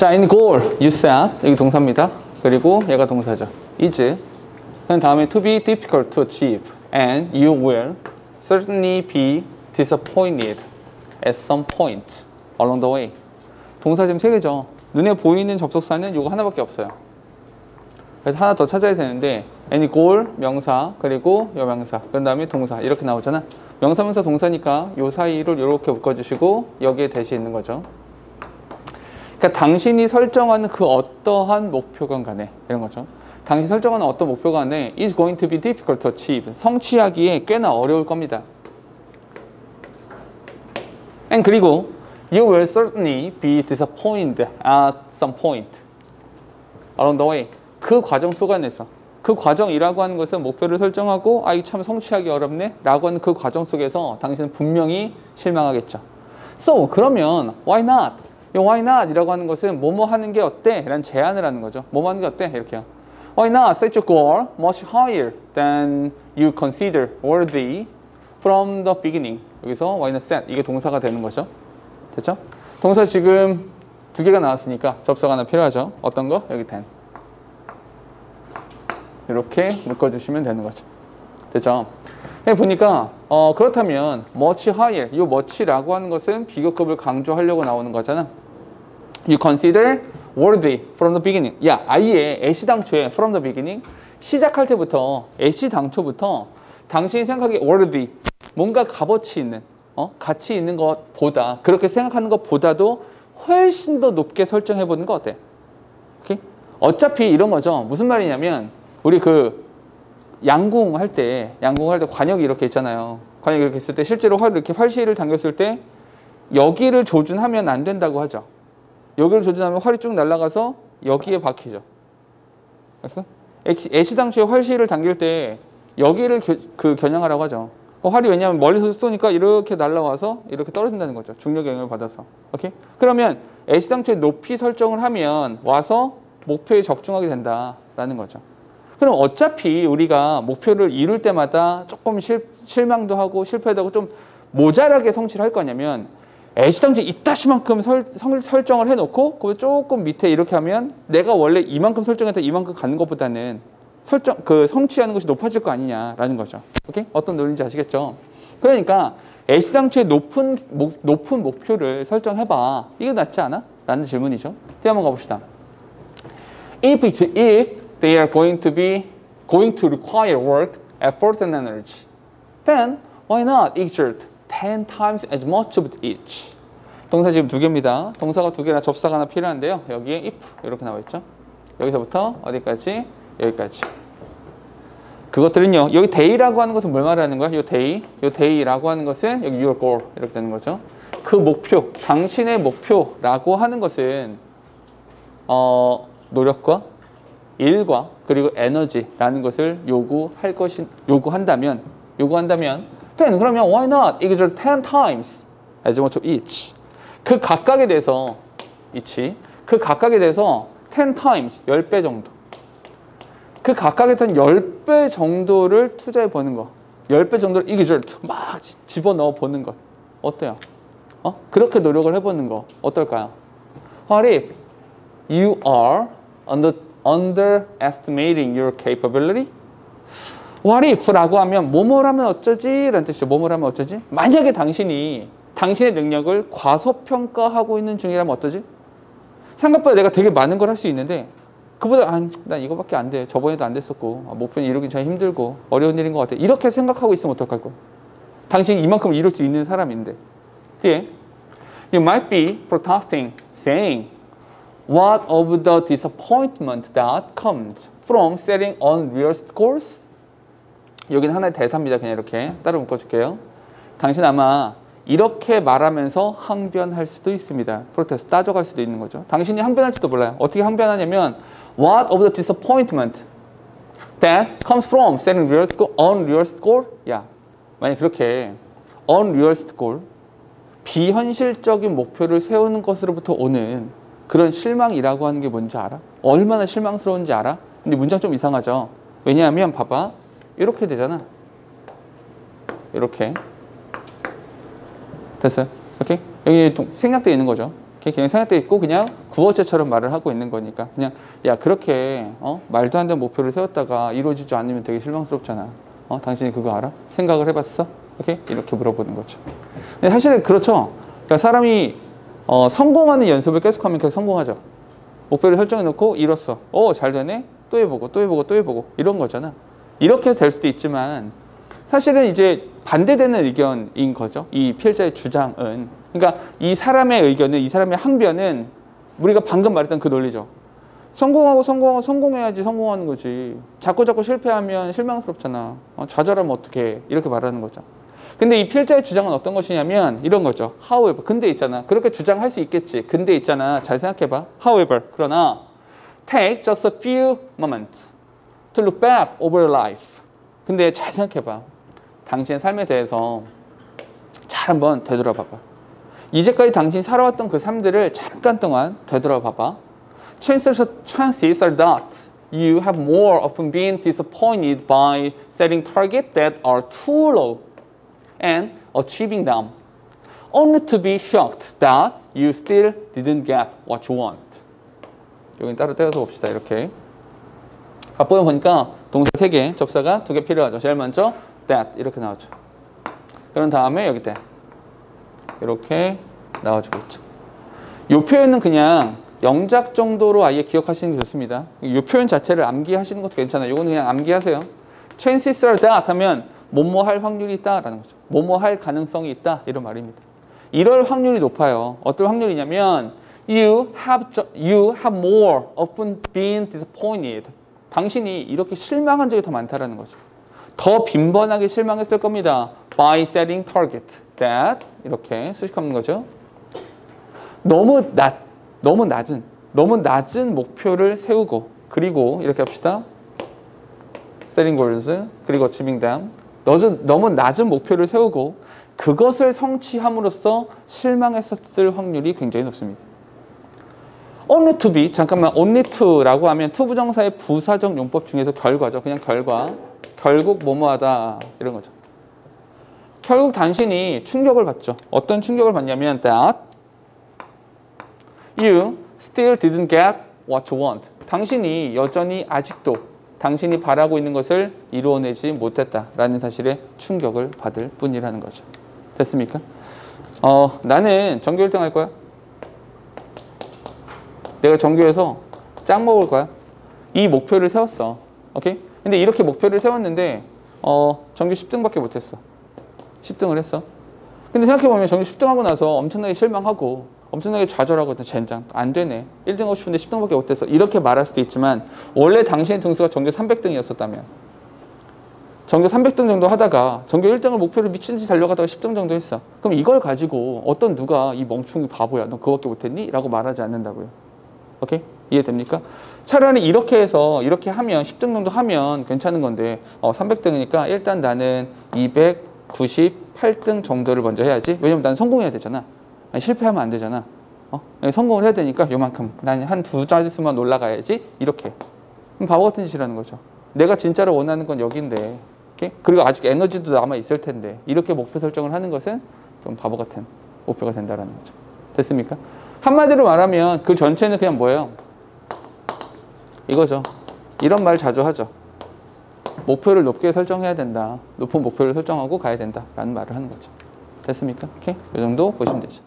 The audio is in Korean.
자, in goal, you set. 여기 동사입니다. 그리고 얘가 동사죠. is. 그 다음에 to be difficult to achieve. And you will certainly be disappointed at some point along the way. 동사 지금 세 개죠. 눈에 보이는 접속사는 이거 하나밖에 없어요. 그래서 하나 더 찾아야 되는데 any goal 명사 그리고 여명사 그 다음에 동사 이렇게 나오잖아. 명사 명사 동사니까 요 사이를 이렇게 묶어주시고 여기에 대시 있는 거죠. 그러니까 당신이 설정하는 그 어떠한 목표건 간에 이런 거죠. 당신이 설정하는 어떤 목표 간에 is going to be difficult to achieve. 성취하기에 꽤나 어려울 겁니다. and 그리고 you will certainly be disappointed at some point along the way. 그 과정 속안에서 그 과정이라고 하는 것은 목표를 설정하고 아, 이참 성취하기 어렵네 라고 하는 그 과정 속에서 당신은 분명히 실망하겠죠. So, 그러면 why not? 이 why not 이라고 하는 것은 뭐뭐 하는 게 어때? 라는 제안을 하는 거죠. 뭐뭐 하는 게 어때? 이렇게요. Why not set your goal much higher than you consider worthy from the beginning. 여기서 why not set 이게 동사가 되는 거죠. 됐죠? 동사 지금 두 개가 나왔으니까 접속 하나 필요하죠. 어떤 거? 여기 ten. 이렇게 묶어주시면 되는 거죠. 됐죠? 보니까 어, 그렇다면 much higher, 이 much라고 하는 것은 비교급을 강조하려고 나오는 거잖아. You consider worthy from the beginning. 야, 아예 애시당초에 from the beginning 시작할 때부터 애시당초부터 당신이 생각하기에 worthy 뭔가 값어치 있는 어? 가치 있는 것보다 그렇게 생각하는 것보다도 훨씬 더 높게 설정해 보는 거 어때? 오케이? 어차피 이런 거죠. 무슨 말이냐면 우리 그 양궁 할 때, 양궁 할 때 관역이 이렇게 있잖아요. 관역이 이렇게 있을 때 실제로 활 이렇게 활시를 당겼을 때 여기를 조준하면 안 된다고 하죠. 여기를 조준하면 활이 쭉 날아가서 여기에 박히죠. 애시당초에 활시를 당길 때 여기를 겨, 그 겨냥하라고 하죠. 그 활이 왜냐하면 멀리서 쏘니까 이렇게 날아와서 이렇게 떨어진다는 거죠. 중력 영향을 받아서. 오케이? 그러면 애시당초에 높이 설정을 하면 와서 목표에 적중하게 된다라는 거죠. 그럼 어차피 우리가 목표를 이룰 때마다 조금 실, 실망도 하고 실패도 하고 좀 모자라게 성취를 할 거냐면 애시당초 이따시만큼 설, 설정을 해놓고 그 조금 밑에 이렇게 하면 내가 원래 이만큼 설정했다 이만큼 가는 것보다는 설정 그 성취하는 것이 높아질 거 아니냐라는 거죠. 오케이? 어떤 논리인지 아시겠죠? 그러니까 애시당초에 높은 목, 높은 목표를 설정해봐. 이게 낫지 않아? 라는 질문이죠. 또 한번 가봅시다. If, if they are going to be going to require work, effort, and energy. Then why not exert 10 times as much of each? 동사 지금 두 개입니다. 동사가 두 개나 접사가 하나 필요한데요. 여기에 if 이렇게 나와 있죠. 여기서부터 어디까지? 여기까지. 그것들은요. 여기 day라고 하는 것은 뭘 말하는 거야? 이 day, 이 day라고 하는 것은 여기 your goal 이렇게 되는 거죠. 그 목표, 당신의 목표라고 하는 것은 어, 노력과 일과 그리고 에너지라는 것을 요구할 것이 요구한다면 요구한다면 then 그러면 why not? exert 10 times as much each. 그 각각에 대해서 each. 그 각각에 대해서 10 times 10배 정도. 그 각각에 대한 10배 정도를 투자해 보는 거. 10배 정도를 exert 막 집어넣어 보는 것. 어때요? 어? 그렇게 노력을 해보는 거. 어떨까요? What you are on the underestimating your capability? What if라고 하면 뭐뭐라면 어쩌지? 라는 뜻이죠. 뭐뭐라면 어쩌지? 만약에 당신이 당신의 능력을 과소평가하고 있는 중이라면 어떠지? 생각보다 내가 되게 많은 걸 할 수 있는데 그보다 아, 난 이거밖에 안 돼. 저번에도 안 됐었고 아, 목표는 이루기 참 힘들고 어려운 일인 것 같아. 이렇게 생각하고 있으면 어떡할 거? 당신이 이만큼 이룰 수 있는 사람인데. 뒤에 You might be protesting, saying What of the disappointment that comes from setting unrealistic goals? 여기는 하나의 대사입니다. 그냥 이렇게 따로 묶어줄게요. 당신 아마 이렇게 말하면서 항변할 수도 있습니다. 프로테스트 따져갈 수도 있는 거죠. 당신이 항변할지도 몰라요. 어떻게 항변하냐면 What of the disappointment that comes from setting realistic goal, unrealistic goal? 야, 만약 그렇게 unrealistic goal, 비현실적인 목표를 세우는 것으로부터 오는 그런 실망이라고 하는 게 뭔지 알아? 얼마나 실망스러운지 알아? 근데 문장 좀 이상하죠? 왜냐하면 봐봐. 이렇게 되잖아. 이렇게. 됐어요? 오케이? 여기 생략되어 있는 거죠. 이렇게 그냥 생각돼 있고 그냥 구어체처럼 말을 하고 있는 거니까 그냥 야 그렇게 어? 말도 안 되는 목표를 세웠다가 이루어지지 않으면 되게 실망스럽잖아. 어? 당신이 그거 알아? 생각을 해봤어? 오케이 이렇게 물어보는 거죠. 근데 사실 그렇죠. 그러니까 사람이 어, 성공하는 연습을 계속하면 계속 성공하죠. 목표를 설정해놓고 이뤘어. 어, 잘 되네? 또 해보고, 또 해보고, 또 해보고. 이런 거잖아. 이렇게 될 수도 있지만, 사실은 이제 반대되는 의견인 거죠. 이 피해자의 주장은. 그러니까 이 사람의 의견은, 이 사람의 항변은 우리가 방금 말했던 그 논리죠. 성공하고 성공하고 성공해야지 성공하는 거지. 자꾸 자꾸 실패하면 실망스럽잖아. 어, 좌절하면 어떡해. 이렇게 말하는 거죠. 근데 이 필자의 주장은 어떤 것이냐면 이런 거죠. However, 근데 있잖아. 그렇게 주장할 수 있겠지. 근데 있잖아. 잘 생각해봐. However, 그러나 take just a few moments to look back over your life. 근데 잘 생각해봐. 당신의 삶에 대해서 잘 한번 되돌아봐봐. 이제까지 당신이 살아왔던 그 삶들을 잠깐 동안 되돌아봐봐. Chances, chances are that you have more often been disappointed by setting targets that are too low and achieving them, only to be shocked that you still didn't get what you want. 여기 따로 떼어서 봅시다. 이렇게. 앞부분 보니까 동사 3개, 접사가 2개 필요하죠. 제일 먼저 that 이렇게 나오죠. 그런 다음에 여기 때 이렇게 나와주고 있죠. 이 표현은 그냥 영작 정도로 아예 기억하시는 게 좋습니다. 이 표현 자체를 암기하시는 것도 괜찮아요. 이거는 그냥 암기하세요. chances are that 하면 뭐뭐 할 확률이 있다라는 거죠. 뭐뭐 할 가능성이 있다 이런 말입니다. 이럴 확률이 높아요. 어떤 확률이냐면 you have you have more often been disappointed. 당신이 이렇게 실망한 적이 더 많다라는 거죠. 더 빈번하게 실망했을 겁니다. by setting target that 이렇게 수식하는 거죠. 너무 낮 너무 낮은 너무 낮은 목표를 세우고 그리고 이렇게 합시다. setting goals 그리고 achieving them 너무, 낮은 목표를 세우고 그것을 성취함으로써 실망했었을 확률이 굉장히 높습니다. only to be 잠깐만 only to라고 하면 to 부정사의 부사적 용법 중에서 결과죠. 그냥 결과. 결국 뭐뭐하다 이런 거죠. 결국 당신이 충격을 받죠. 어떤 충격을 받냐면 that you still didn't get what you want. 당신이 여전히 아직도 당신이 바라고 있는 것을 이루어내지 못했다라는 사실에 충격을 받을 뿐이라는 거죠. 됐습니까? 어, 나는 전교 1등 할 거야. 내가 전교에서 짱 먹을 거야. 이 목표를 세웠어. 오케이? 근데 이렇게 목표를 세웠는데 어, 전교 10등밖에 못 했어. 10등을 했어. 근데 생각해보면 전교 10등 하고 나서 엄청나게 실망하고 엄청나게 좌절하고 젠장. 안 되네. 1등 하고 싶은데 10등밖에 못했어 이렇게 말할 수도 있지만 원래 당신의 등수가 전교 300등이었었다면 전교 300등 정도 하다가 전교 1등을 목표로 미친 듯이 달려가다가 10등 정도 했어. 그럼 이걸 가지고 어떤 누가 이 멍충이 바보야 너 그거밖에 못했니? 라고 말하지 않는다고요. 오케이? 이해됩니까? 차라리 이렇게 해서 이렇게 하면 10등 정도 하면 괜찮은 건데 어, 300등이니까 일단 나는 298등 정도를 먼저 해야지. 왜냐면 난 성공해야 되잖아 아니, 실패하면 안 되잖아. 어? 성공을 해야 되니까 요만큼. 난 한 두 자릿수만 올라가야지. 이렇게. 바보 같은 짓이라는 거죠. 내가 진짜로 원하는 건 여기인데. 오케이? 그리고 아직 에너지도 남아 있을 텐데. 이렇게 목표 설정을 하는 것은 좀 바보 같은 목표가 된다라는 거죠. 됐습니까? 한마디로 말하면 그 전체는 그냥 뭐예요? 이거죠. 이런 말 자주 하죠. 목표를 높게 설정해야 된다. 높은 목표를 설정하고 가야 된다. 라는 말을 하는 거죠. 됐습니까? 오케이? 이 정도 보시면 되죠.